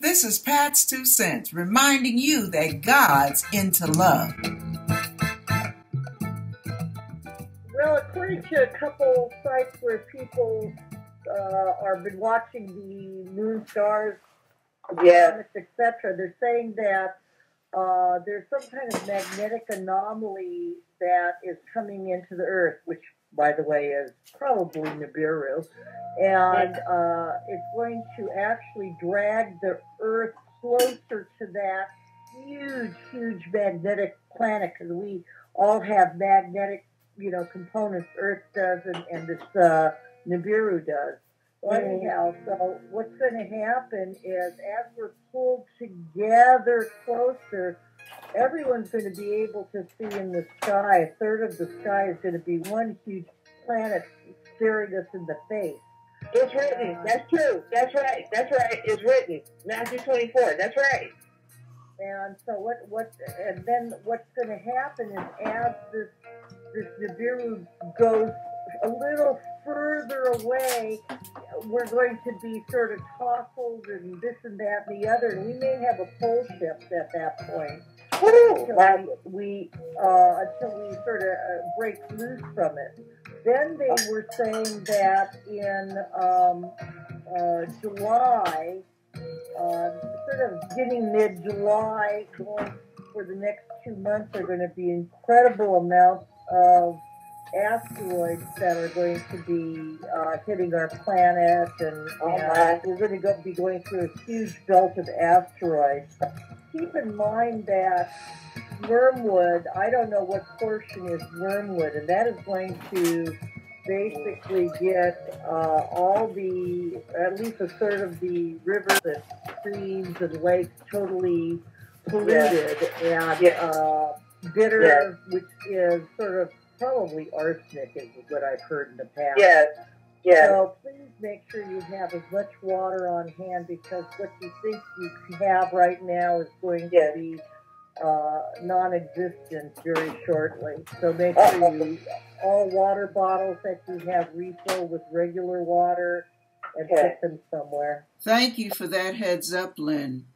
This is Pat's Two Cents, reminding you that God's into love. Well, according to a couple sites where people uh, are been watching the moon stars, Yeah. etc., they're saying that uh, there's some kind of magnetic anomaly that is coming into the Earth, which, by the way, is probably Nibiru, and uh, it's going to actually drag the Earth closer to that huge, huge magnetic planet because we all have magnetic, you know, components. Earth does, and, and this uh, Nibiru does. Well, anyhow, so what's going to happen is as we're pulled together closer, everyone's going to be able to see in the sky. A third of the sky is going to be one huge planet staring us in the face. It's written. That's true. That's right. That's right. It's written. Matthew 24. That's right. And so what? What? And then what's going to happen is as this this Nibiru goes a little further away, we're going to be sort of tousled and this and that and the other, and we may have a pole shift at that point. Until we uh, until we sort of uh, break loose from it. Then they were saying that in um, uh, July, uh, sort of getting mid-July, going for the next two months, are going to be incredible amounts of asteroids that are going to be uh, hitting our planet, and, Oh, and we're going to go, be going through a huge belt of asteroids. Keep in mind that wormwood, I don't know what portion is wormwood, and that is going to basically get uh, all the, at least a third of the rivers and streams and lakes totally polluted and Yeah. uh, bitter, which is sort of probably arsenic, is what I've heard in the past. Yes. Yes. So please make sure you have as much water on hand because what you think you have right now is going Yes. to be uh, non-existent very shortly. So make sure you all water bottles that you have refill with regular water and Okay. put them somewhere. Thank you for that heads up, Lyn.